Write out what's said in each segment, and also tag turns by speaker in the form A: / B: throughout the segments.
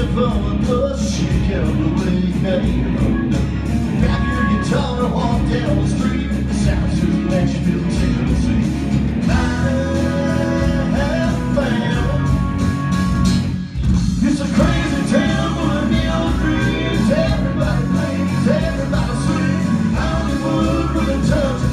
A: on the you came. Grab your guitar and walk down the street. The Tennessee. I it's a crazy town neon dreams. Everybody plays, everybody sings. Hollywood with a touch of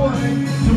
A: point